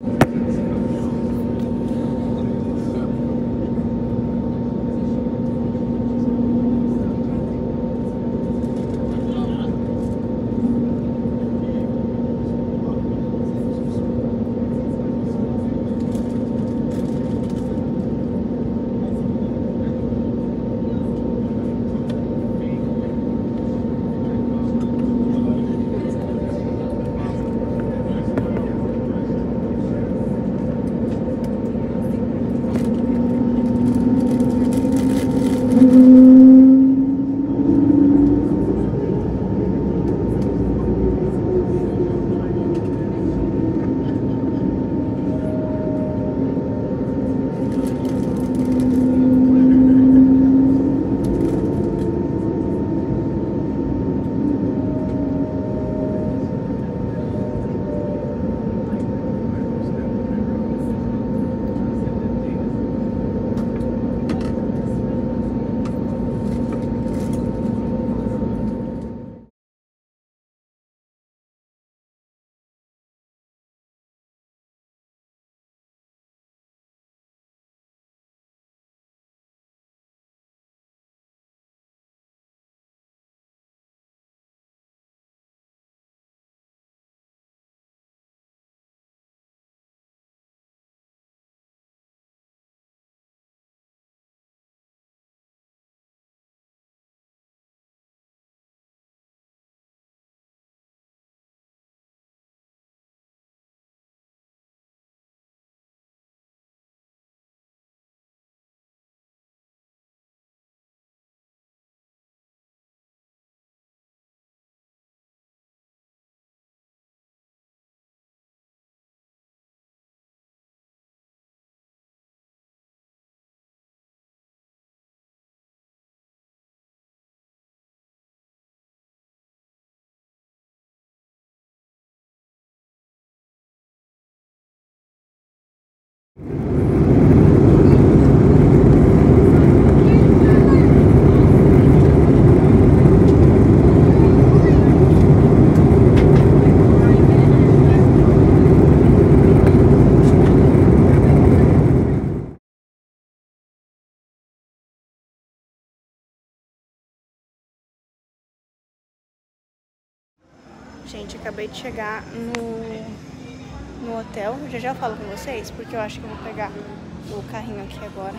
Gente, acabei de chegar no, no hotel. Já já falo com vocês, porque eu acho que eu vou pegar o carrinho aqui agora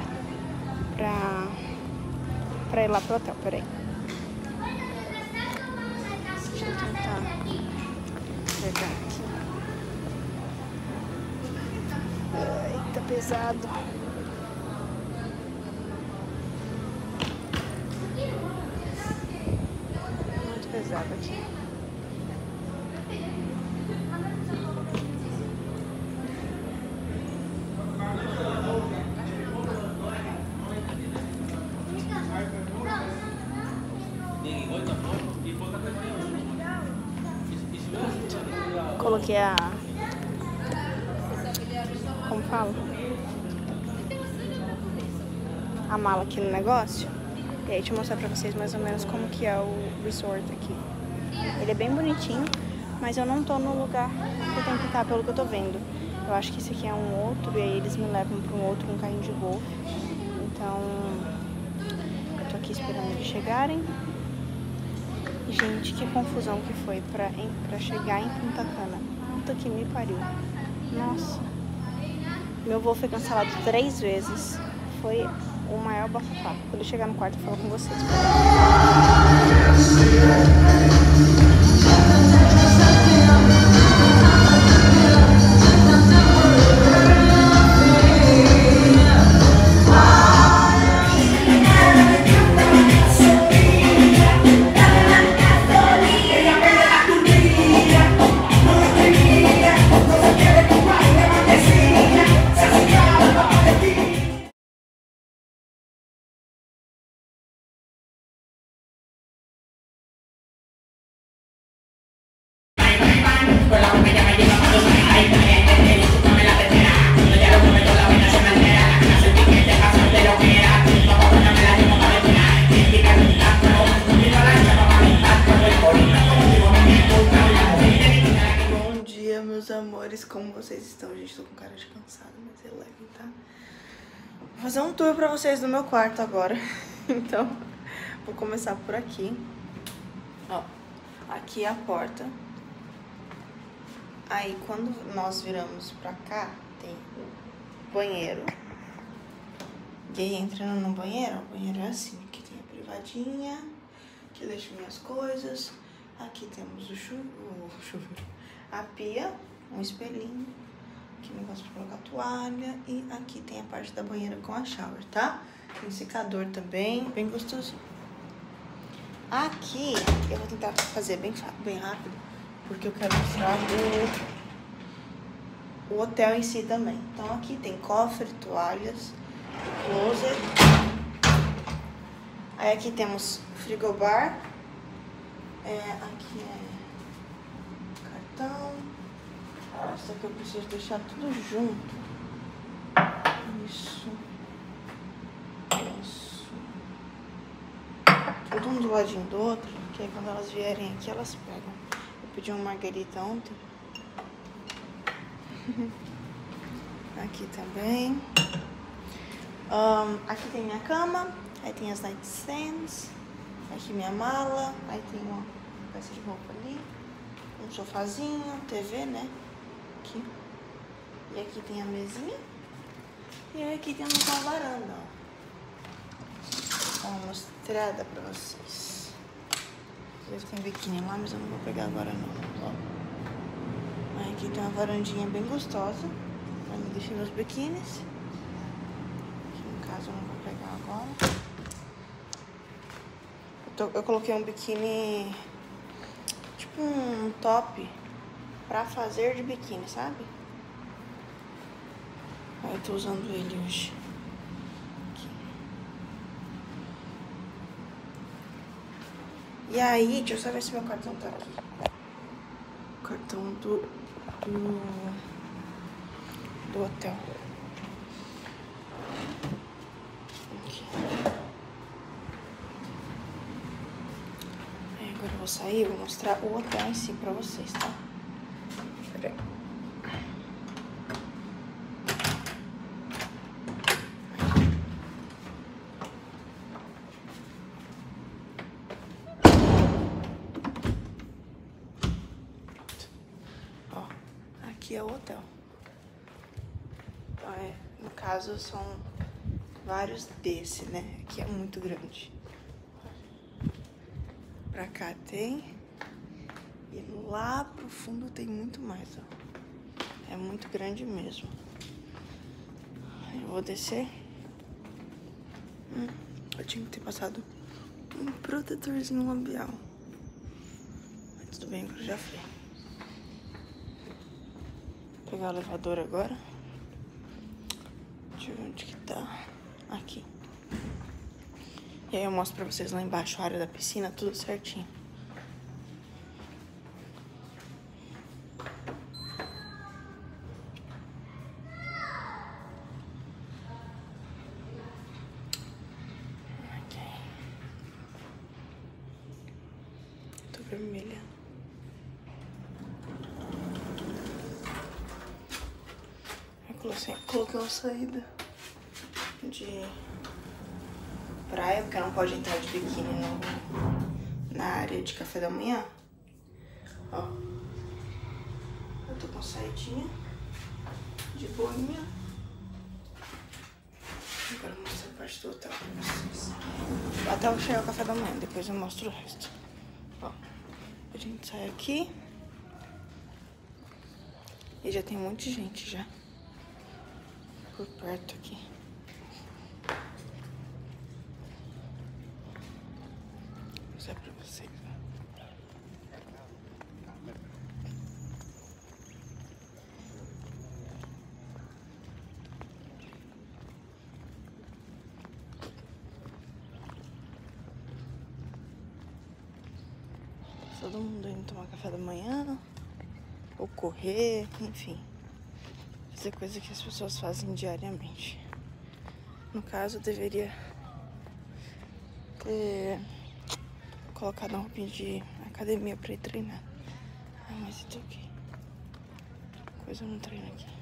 pra, pra ir lá pro hotel. Peraí. Deixa eu tentar pegar aqui. Ai, tá pesado. Muito pesado aqui. Coloquei a. Como fala? A mala aqui no negócio. E aí, deixa eu mostrar pra vocês mais ou menos como que é o resort aqui. Ele é bem bonitinho, mas eu não tô no lugar que eu tenho que estar, pelo que eu tô vendo. Eu acho que esse aqui é um outro, e aí eles me levam pra um outro, um carrinho de golfe. Então, eu tô aqui esperando eles chegarem. Gente, que confusão que foi pra, em, pra chegar em Punta Cana. Puta que me pariu. Nossa. Meu voo foi cancelado três vezes. Foi o maior bafafá. Quando eu chegar no quarto, eu falo com vocês. Cara de cansado, mas é leve, tá? Vou fazer um tour pra vocês do meu quarto agora. Então, vou começar por aqui. Ó, aqui é a porta. Aí, quando nós viramos pra cá, tem o banheiro. E aí, entrando no banheiro, o banheiro é assim. Aqui tem a privadinha, que deixo minhas coisas. Aqui temos o chuveiro, a pia, um espelhinho. Aqui negócio pra colocar toalha. E aqui tem a parte da banheira com a shower, tá? Tem secador também, bem gostosinho. Aqui, eu vou tentar fazer bem, bem rápido, porque eu quero mostrar o, o hotel em si também. Então aqui tem cofre, toalhas, closet. Aí aqui temos frigobar. É, aqui é cartão. Isso aqui eu preciso deixar tudo junto. Isso. Isso. Tudo um do ladinho do outro, que aí quando elas vierem aqui, elas pegam. Eu pedi uma margarita ontem. aqui também. Um, aqui tem minha cama, aí tem as nightstands, aqui minha mala, aí tem uma peça de roupa ali, um sofazinho, TV, né? Aqui. E aqui tem a mesinha. E aqui temos uma varanda, ó. Uma mostrada pra vocês. Vocês têm biquíni lá, mas eu não vou pegar agora não. Ó. Aqui tem uma varandinha bem gostosa. Pra me deixar meus biquínis. Aqui no caso eu não vou pegar agora. Eu, tô, eu coloquei um biquíni, tipo um top pra fazer de biquíni, sabe? Aí eu tô usando ele hoje. E aí, deixa eu só ver se meu cartão tá aqui. O cartão do, do, do hotel. Aqui. Aí agora eu vou sair e vou mostrar o hotel em si pra vocês, tá? Peraí. Ó, aqui é o hotel. Então, é, no caso, são vários desse, né? Aqui é muito grande. Pra cá tem. E lá pro fundo tem muito mais, ó. É muito grande mesmo. Eu vou descer. Hum, eu tinha que ter passado um protetorzinho labial. Mas tudo bem, eu já fui. Vou pegar o elevador agora. Deixa eu ver onde que tá. Aqui. E aí eu mostro pra vocês lá embaixo a área da piscina, tudo certinho. Ok. Tô vermelha. Eu coloquei, coloquei uma saída de praia, porque não pode entrar de biquíni no, na área de café da manhã. Ó. Eu tô com saidinha de boinha. Agora eu mostro a parte do hotel pra vocês. Até eu chegar o café da manhã, depois eu mostro o resto. Ó. A gente sai aqui. E já tem um monte de gente já. Por perto aqui. Vou mostrar pra vocês. ó. Todo mundo indo tomar café da manhã, ou correr, enfim. Fazer coisa que as pessoas fazem diariamente. No caso, eu deveria ter colocado uma roupinha de academia pra ir treinar. Ah, mas eu tô aqui. Coisa eu não treino aqui.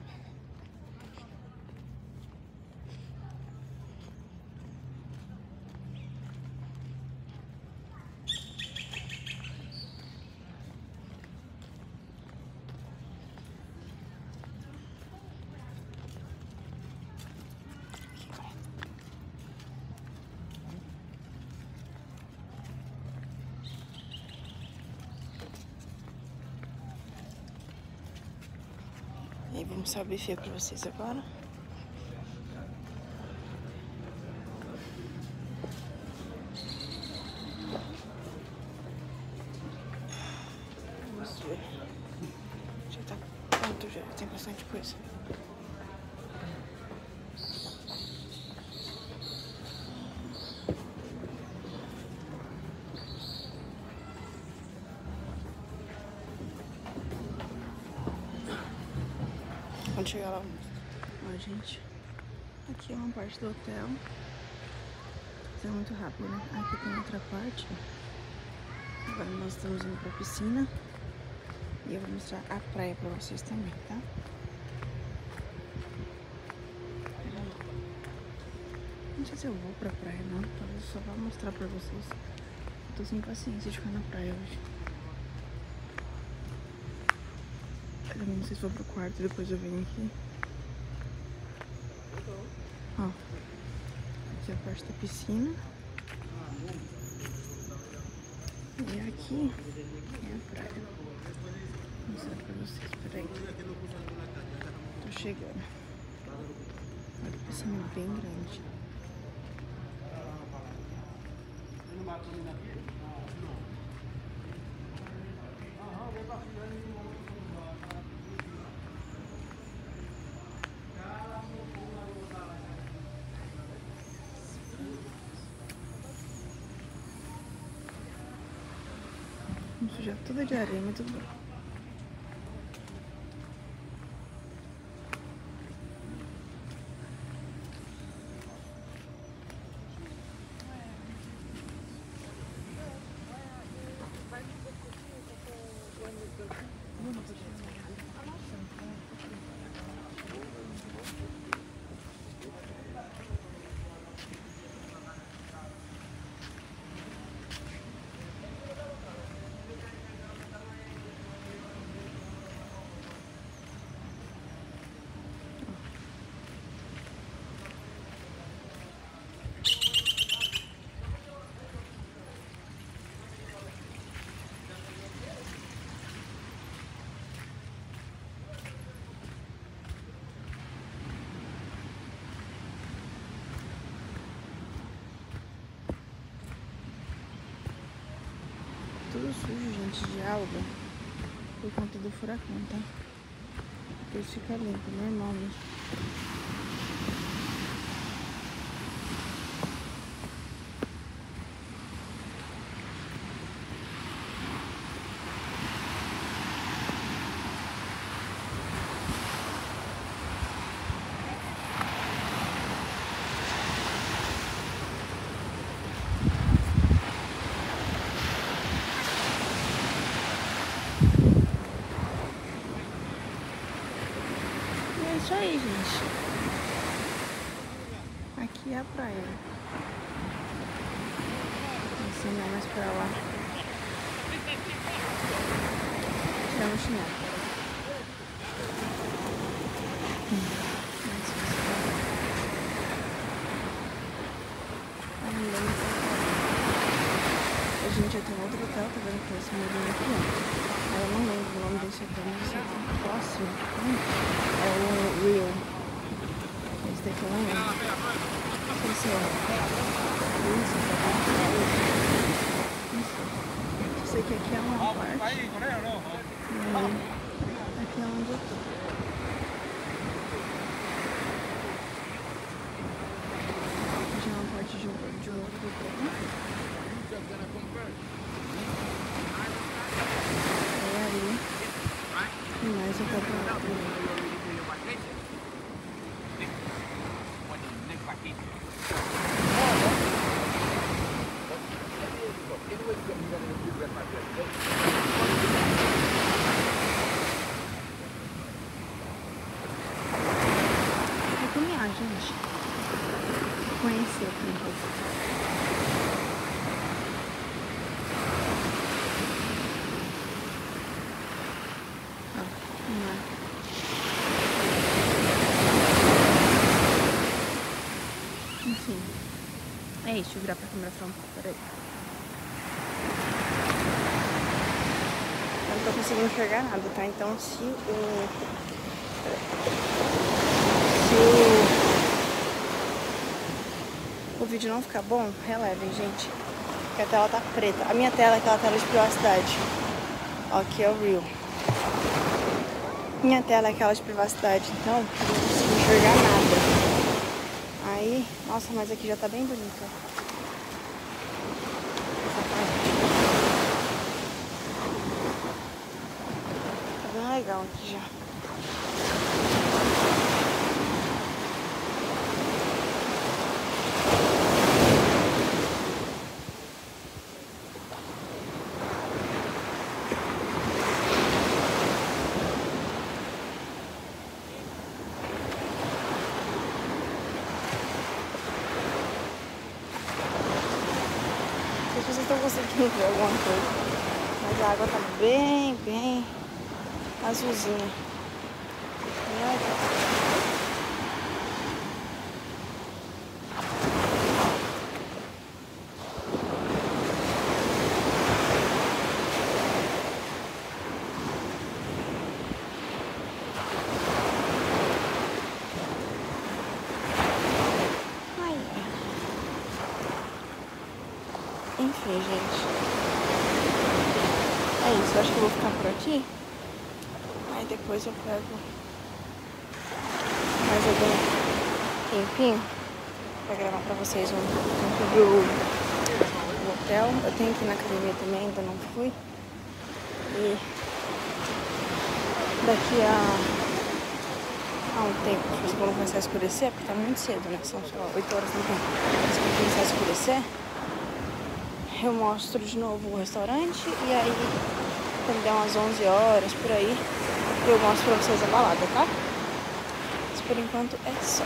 E vou mostrar o buffet pra vocês agora. Vamos ver. Já tá pronto já, tem bastante coisa. Quando chegar lá, ó, gente. Aqui é uma parte do hotel. Isso é muito rápido, né? Aqui tem outra parte. Agora nós estamos indo pra piscina. E eu vou mostrar a praia pra vocês também, tá? Não sei se eu vou pra praia, não. Talvez eu só vá mostrar pra vocês. Eu tô sem paciência de ficar na praia hoje. Eu não sei se vou pro quarto, depois eu venho aqui. Ó. Aqui é a parte da piscina. E aqui é a praia. Vou mostrar pra vocês, peraí. Tô chegando. Olha, a piscina é bem grande. Vamos sujar toda de areia, mas tudo bem. tudo de alga. Por conta do furacão, tá? Depois fica limpo, normal mesmo. E é isso aí, gente. Aqui é a praia. Assim, não mais pra lá. Chinelo. A gente já tem outro hotel, tá vendo que esse murinho aqui, ó. Eu não lembro o nome desse hotel, mas esse aqui próximo. Hum, É o Real. Esse daqui eu não lembro. Não sei se é. Isso, tá. Eu sei que aqui é uma parte. E aí, aqui é onde eu tô. Já é uma parte de um, de um outro hotel. É ali. E mais um campeonato. Vou caminhar, gente. Conhecer aqui um pouco. Enfim. É isso, deixa eu virar pra câmera só um pouco, peraí. Eu não tô conseguindo enxergar nada, tá? Então se o. Peraí. vídeo não ficar bom, relevem, gente. Porque a tela tá preta. A minha tela é aquela tela de privacidade. Ó, aqui é o Real. Minha tela é aquela de privacidade, então não consigo enxergar nada. Aí, nossa, mas aqui já tá bem parte. Tá bem legal aqui já. vocês estão conseguindo ver alguma coisa. Mas a água tá bem, bem azulzinha. Enfim, gente. É isso. Acho que eu vou ficar por aqui. Aí depois eu pego mais algum tempinho pra gravar pra vocês um tempo do, hotel. Eu tenho que ir na academia também, ainda não fui. E daqui a, a um tempo, quando começar a escurecer, porque tá muito cedo, né? São só 8 horas da manhã. Mas quando começar a escurecer, eu mostro de novo o restaurante e aí quando der umas 11 horas por aí eu mostro pra vocês a balada, tá? Mas por enquanto é só.